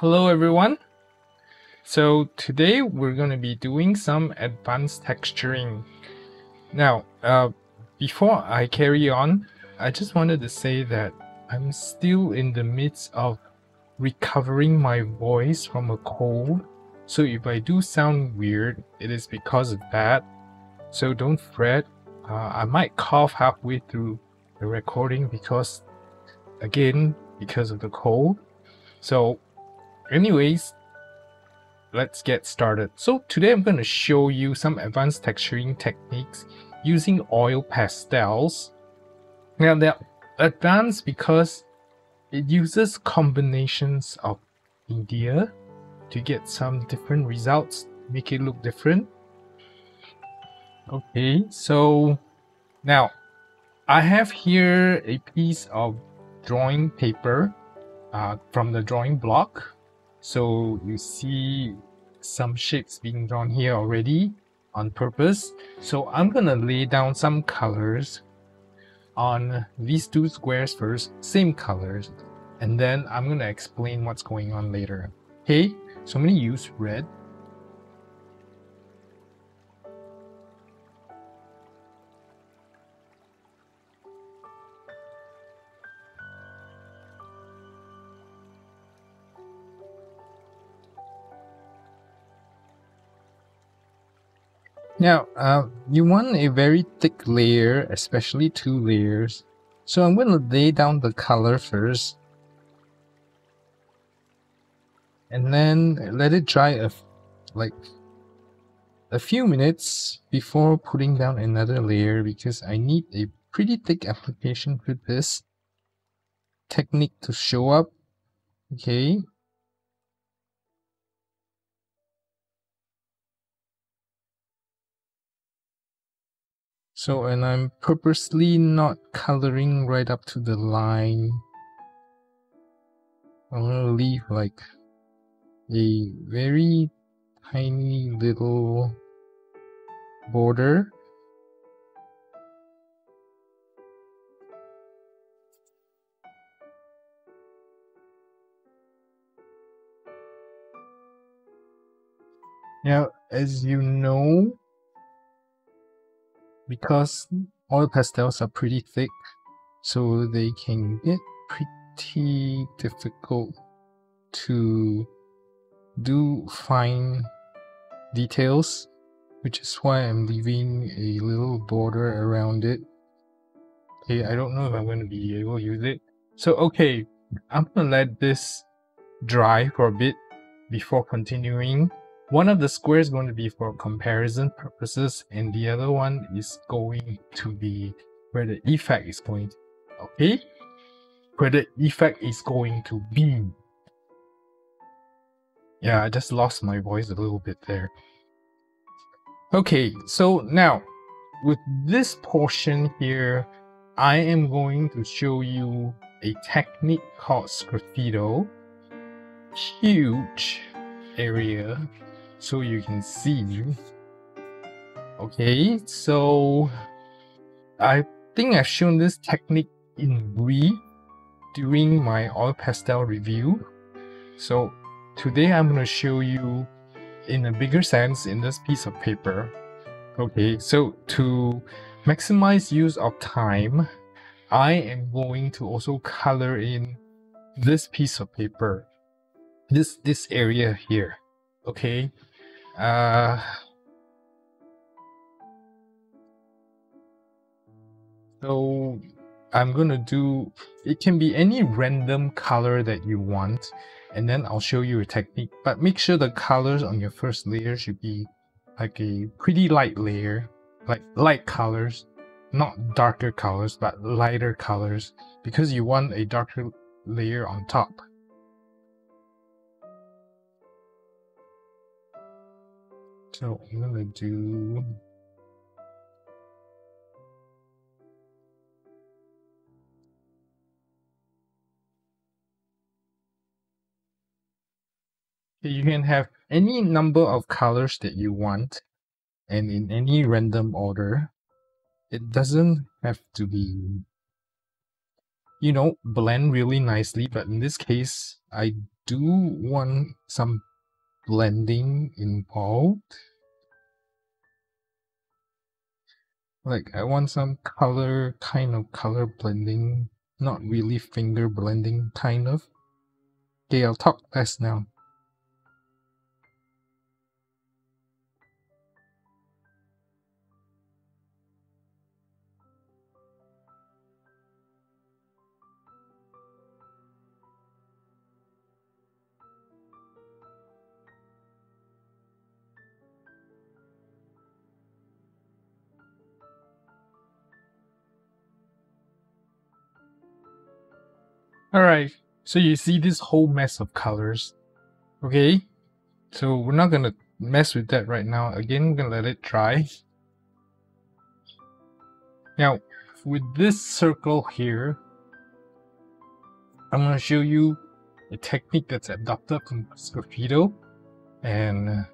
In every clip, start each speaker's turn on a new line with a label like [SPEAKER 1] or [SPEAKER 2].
[SPEAKER 1] Hello everyone. So today we're going to be doing some advanced texturing. Now, uh, before I carry on, I just wanted to say that I'm still in the midst of recovering my voice from a cold. So if I do sound weird, it is because of that. So don't fret. Uh, I might cough halfway through the recording because, again, because of the cold. So anyways, let's get started. So today I'm going to show you some advanced texturing techniques using oil pastels. Now they're advanced because it uses combinations of media to get some different results, make it look different. Okay, so now I have here a piece of drawing paper uh, from the drawing block so you see some shapes being drawn here already on purpose. So I'm gonna lay down some colors on these two squares first, same colors, and then I'm gonna explain what's going on later. Okay, so I'm gonna use red Now, uh, you want a very thick layer, especially two layers. So I'm going to lay down the color first. And then let it dry a, like a few minutes before putting down another layer because I need a pretty thick application with this technique to show up. Okay, So, and I'm purposely not coloring right up to the line. I'm gonna leave like a very tiny little border. Now, as you know, because oil pastels are pretty thick so they can get pretty difficult to do fine details which is why I'm leaving a little border around it. Okay I don't know if I'm going to be able to use it. So okay I'm gonna let this dry for a bit before continuing one of the squares is going to be for comparison purposes and the other one is going to be where the effect is going to, okay? Where the effect is going to be. Yeah, I just lost my voice a little bit there. Okay, so now with this portion here, I am going to show you a technique called sgraffito. Huge area so you can see. Okay, so I think I've shown this technique in brief during my oil pastel review. So today I'm going to show you in a bigger sense in this piece of paper. Okay, so to maximize use of time, I am going to also color in this piece of paper, this this area here. Okay, uh, so I'm gonna do, it can be any random color that you want and then I'll show you a technique. But make sure the colors on your first layer should be like a pretty light layer, like light colors, not darker colors, but lighter colors because you want a darker layer on top. So I'm gonna do you can have any number of colors that you want and in any random order. It doesn't have to be, you know, blend really nicely, but in this case, I do want some blending involved. Like I want some color, kind of color blending, not really finger blending, kind of. Okay, I'll talk less now. Alright, so you see this whole mess of colors. Okay, so we're not gonna mess with that right now. Again, we're gonna let it dry. Now, with this circle here, I'm gonna show you a technique that's adopted from Sgraffito. And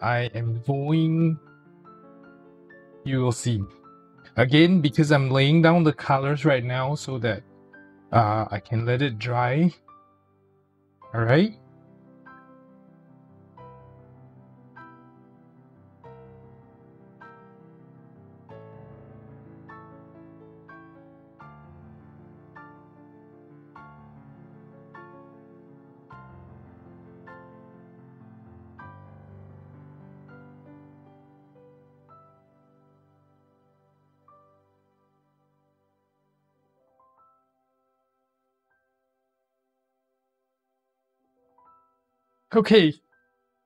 [SPEAKER 1] I am going, you will see. Again, because I'm laying down the colors right now so that uh, I can let it dry. Alright? Okay,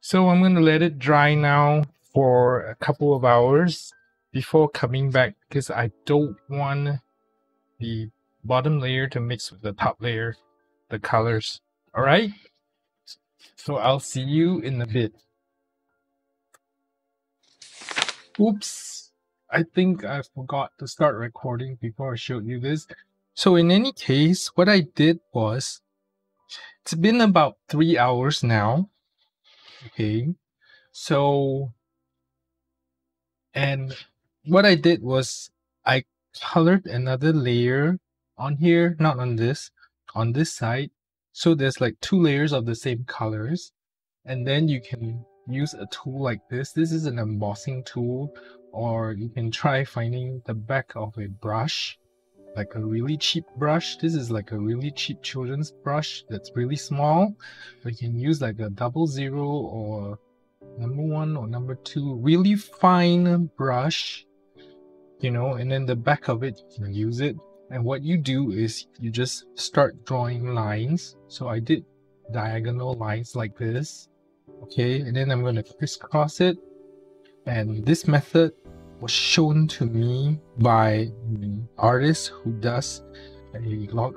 [SPEAKER 1] so I'm going to let it dry now for a couple of hours before coming back because I don't want the bottom layer to mix with the top layer, the colors. Alright? So I'll see you in a bit. Oops. I think I forgot to start recording before I showed you this. So in any case, what I did was it's been about three hours now. Okay. So, and what I did was I colored another layer on here, not on this, on this side. So there's like two layers of the same colors. And then you can use a tool like this. This is an embossing tool, or you can try finding the back of a brush like a really cheap brush. This is like a really cheap children's brush that's really small. We can use like a double zero or number one or number two, really fine brush, you know, and then the back of it, you can use it. And what you do is you just start drawing lines. So I did diagonal lines like this. Okay, and then I'm going to crisscross it. And this method was shown to me by an artist who does a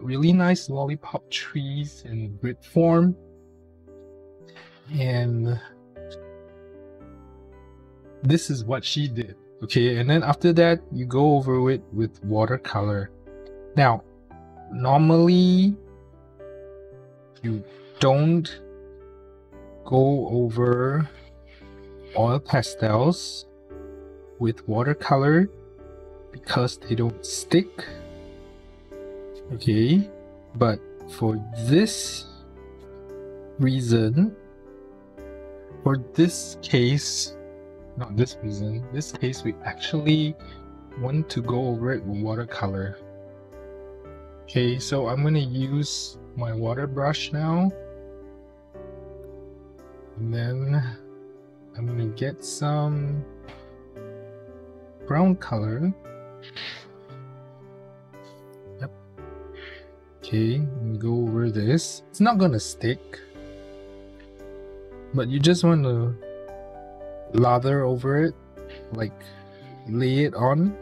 [SPEAKER 1] really nice lollipop trees in grid form. And this is what she did. Okay, and then after that, you go over it with watercolor. Now, normally you don't go over oil pastels with watercolor because they don't stick. Okay, but for this reason, for this case, not this reason, this case we actually want to go over it with watercolor. Okay, so I'm gonna use my water brush now. And then I'm gonna get some brown color. Yep. Okay, go over this. It's not gonna stick. But you just want to lather over it, like lay it on.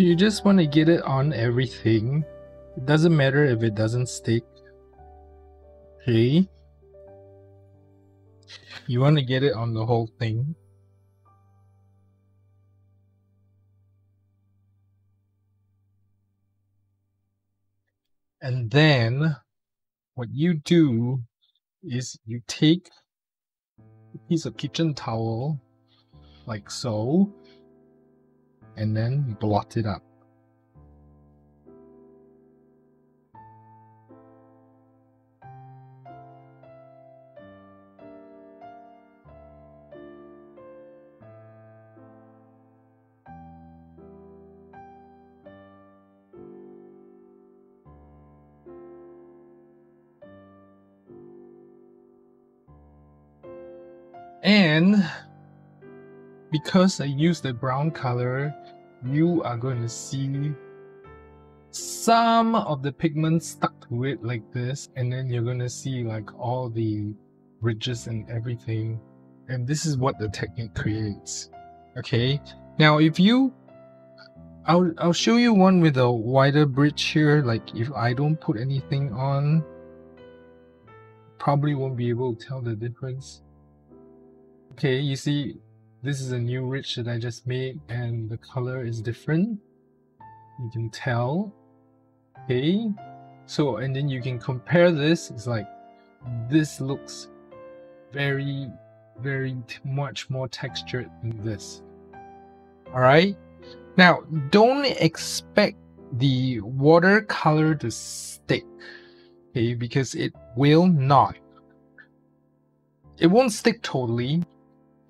[SPEAKER 1] So you just want to get it on everything. It doesn't matter if it doesn't stick. Okay. You want to get it on the whole thing. And then what you do is you take a piece of kitchen towel, like so, and then blot it up. And because I use the brown color, you are going to see some of the pigment stuck to it like this and then you're going to see like all the ridges and everything. And this is what the technique creates. Okay? Now if you I'll, I'll show you one with a wider bridge here like if I don't put anything on probably won't be able to tell the difference. Okay you see this is a new ridge that I just made and the color is different. You can tell. Okay. So and then you can compare this. It's like this looks very very much more textured than this. All right now don't expect the watercolor to stick okay because it will not. It won't stick totally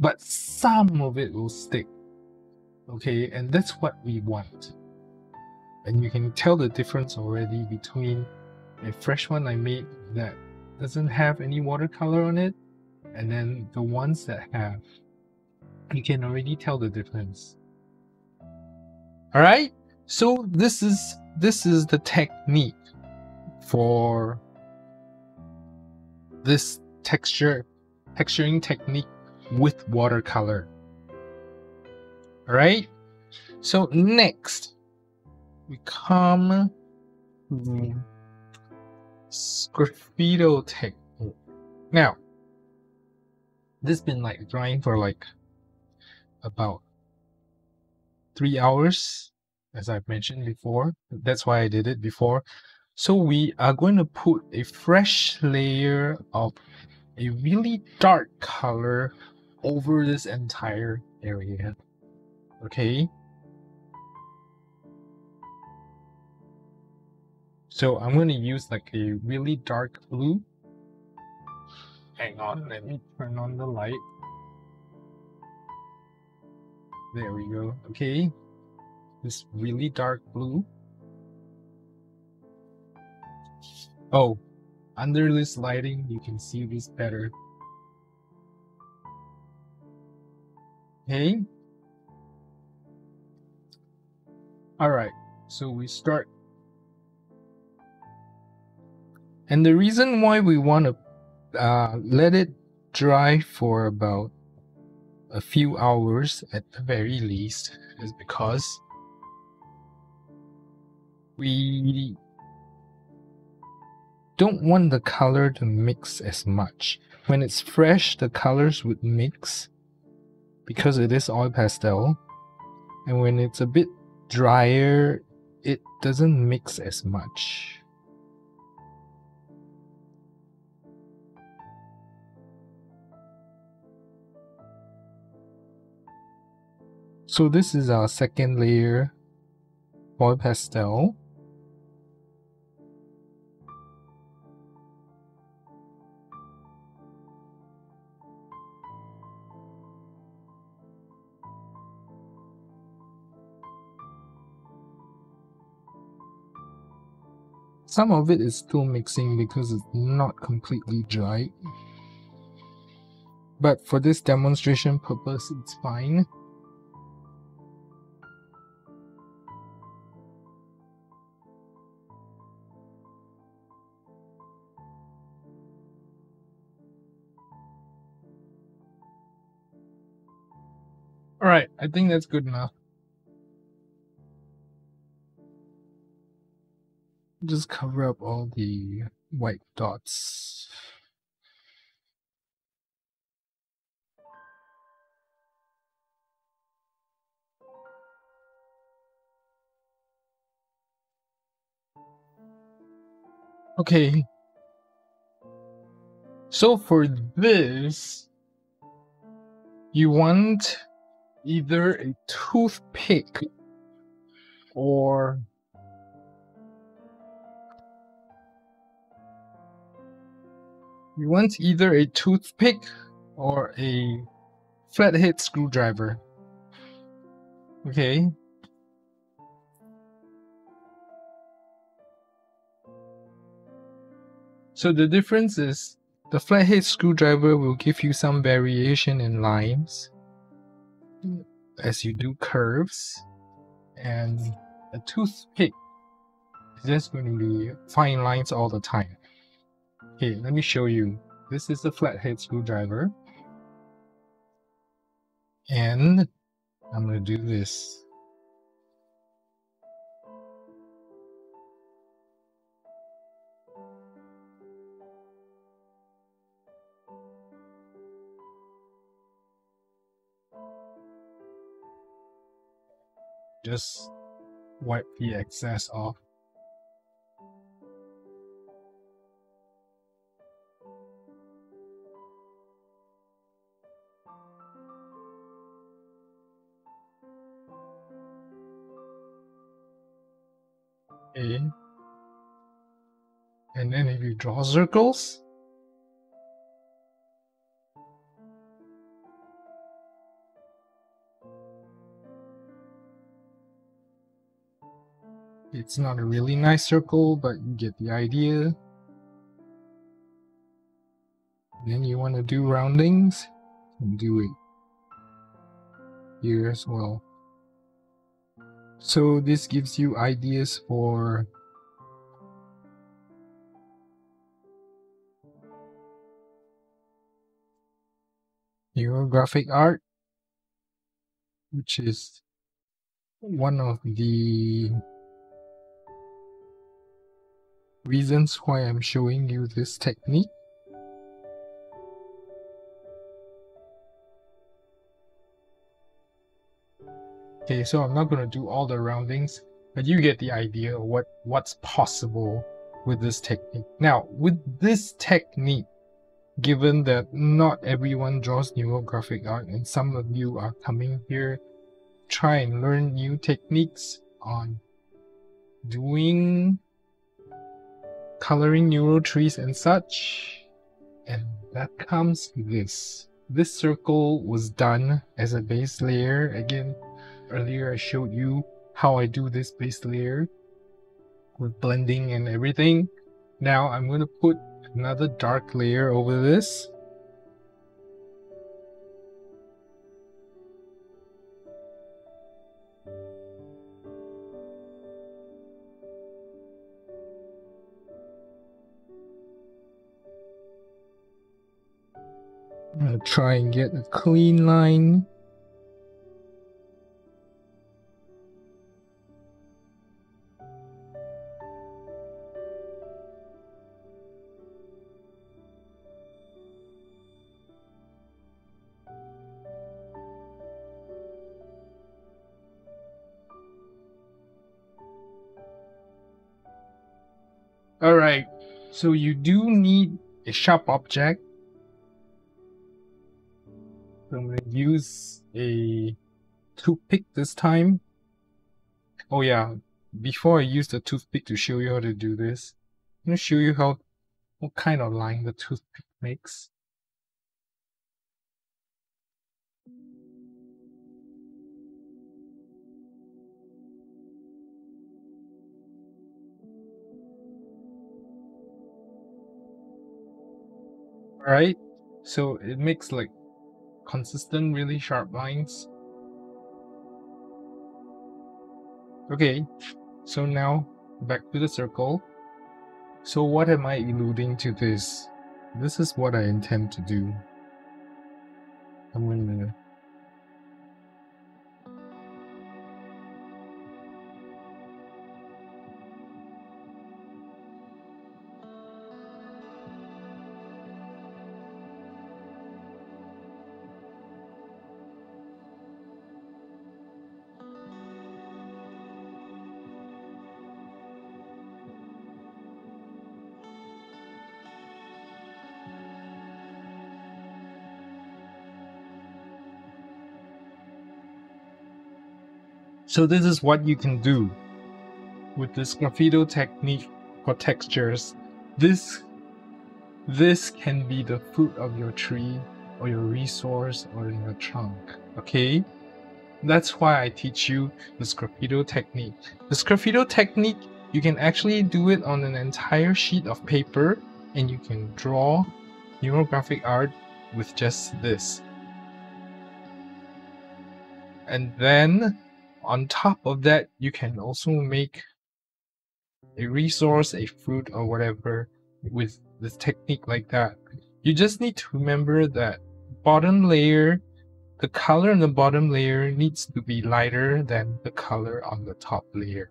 [SPEAKER 1] but some of it will stick. Okay, and that's what we want. And you can tell the difference already between a fresh one I made that doesn't have any watercolor on it and then the ones that have. You can already tell the difference. Alright? So this is this is the technique for this texture texturing technique with watercolor. Alright? So next, we come to Sgraffito technique. Now, this has been like drying for like about three hours, as I've mentioned before. That's why I did it before. So we are going to put a fresh layer of a really dark color over this entire area. Okay. So I'm going to use like a really dark blue. Hang on, let me turn on the light. There we go. Okay. This really dark blue. Oh, under this lighting, you can see this better. Okay. All right, so we start. And the reason why we want to uh, let it dry for about a few hours at the very least is because we don't want the color to mix as much. When it's fresh, the colors would mix because it is oil pastel and when it's a bit drier it doesn't mix as much. So this is our second layer oil pastel Some of it is still mixing because it's not completely dry. But for this demonstration purpose, it's fine. Alright, I think that's good enough. Just cover up all the white dots. Okay. So for this, you want either a toothpick or you want either a toothpick or a flathead screwdriver. Okay. So the difference is the flathead screwdriver will give you some variation in lines as you do curves and a toothpick is just going to be fine lines all the time. Okay, let me show you. This is the flathead screwdriver. And I'm going to do this. Just wipe the excess off. Draw circles, It's not a really nice circle, but you get the idea. Then you want to do roundings, and do it here as well. So this gives you ideas for graphic art, which is one of the reasons why I'm showing you this technique. Okay, so I'm not going to do all the roundings, but you get the idea of what, what's possible with this technique. Now, with this technique, given that not everyone draws neurographic art and some of you are coming here, try and learn new techniques on doing coloring neural trees and such. And that comes this. This circle was done as a base layer. Again, earlier I showed you how I do this base layer with blending and everything. Now I'm going to put another dark layer over this. I'm gonna try and get a clean line. A sharp object I'm going to use a toothpick this time. Oh yeah, before I use the toothpick to show you how to do this, I'm going to show you how what kind of line the toothpick makes. Alright, so it makes like consistent, really sharp lines. Okay, so now back to the circle. So what am I alluding to this? This is what I intend to do. I'm gonna So this is what you can do with this sgraffito technique for textures. This this can be the fruit of your tree or your resource or in your trunk. Okay? That's why I teach you the sgraffito technique. The sgraffito technique, you can actually do it on an entire sheet of paper and you can draw neurographic art with just this. And then on top of that, you can also make a resource, a fruit, or whatever with this technique like that. You just need to remember that bottom layer, the color in the bottom layer needs to be lighter than the color on the top layer.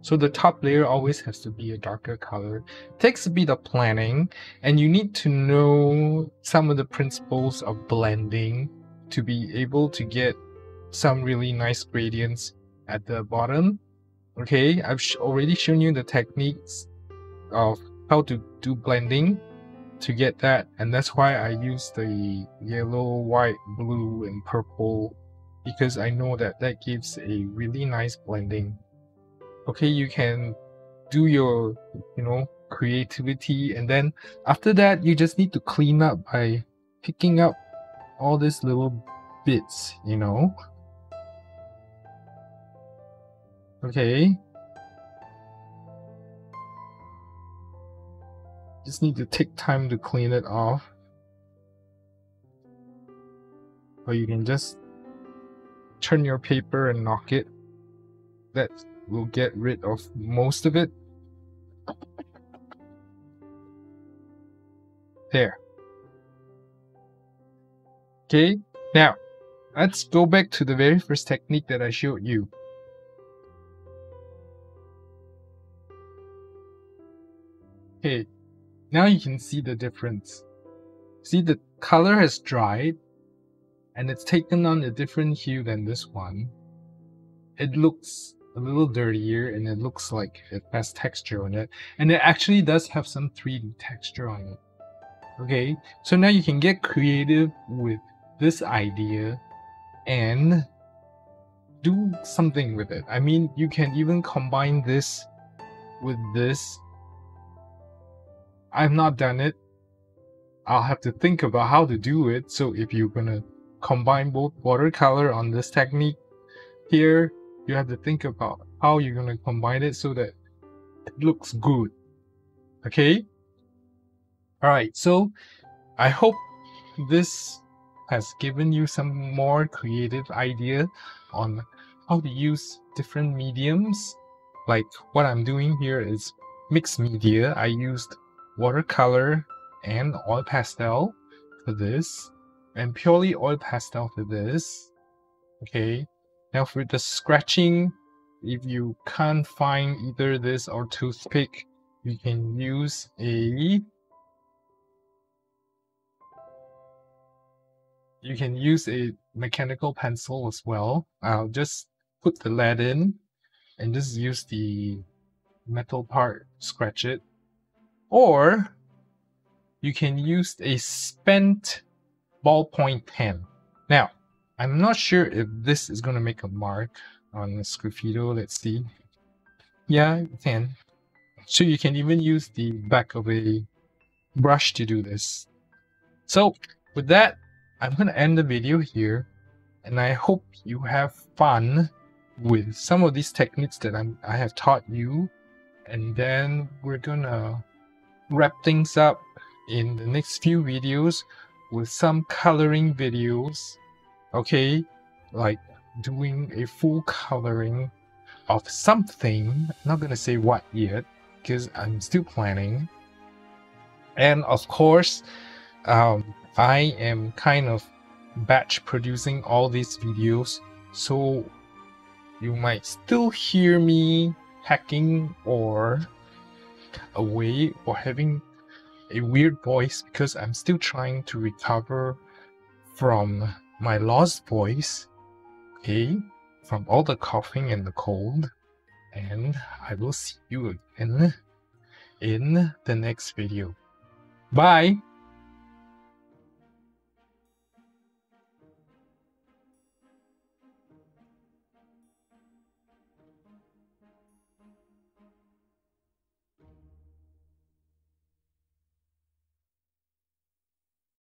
[SPEAKER 1] So the top layer always has to be a darker color. It takes a bit of planning and you need to know some of the principles of blending to be able to get some really nice gradients at the bottom. Okay, I've sh already shown you the techniques of how to do blending to get that and that's why I use the yellow, white, blue and purple because I know that that gives a really nice blending okay you can do your you know creativity and then after that you just need to clean up by picking up all these little bits you know okay just need to take time to clean it off or you can just turn your paper and knock it that's we'll get rid of most of it. There. Okay, now let's go back to the very first technique that I showed you. Okay, now you can see the difference. See the color has dried and it's taken on a different hue than this one. It looks a little dirtier and it looks like it has texture on it. And it actually does have some 3D texture on it. Okay, so now you can get creative with this idea and do something with it. I mean, you can even combine this with this. I've not done it. I'll have to think about how to do it. So if you're gonna combine both watercolor on this technique here you have to think about how you're going to combine it so that it looks good. Okay? Alright, so I hope this has given you some more creative idea on how to use different mediums. Like what I'm doing here is mixed media. I used watercolor and oil pastel for this and purely oil pastel for this. Okay, now for the scratching, if you can't find either this or toothpick, you can use a you can use a mechanical pencil as well. I'll just put the lead in and just use the metal part, scratch it. Or you can use a spent ballpoint pen. Now, I'm not sure if this is going to make a mark on the Sgraffito. Let's see. Yeah, it can. So you can even use the back of a brush to do this. So with that, I'm going to end the video here. And I hope you have fun with some of these techniques that I'm, I have taught you. And then we're going to wrap things up in the next few videos with some coloring videos okay? Like doing a full coloring of something. Not gonna say what yet because i'm still planning. And of course um, i am kind of batch producing all these videos so you might still hear me hacking or away or having a weird voice because i'm still trying to recover from my lost voice, okay, from all the coughing and the cold, and I will see you again in the next video. Bye!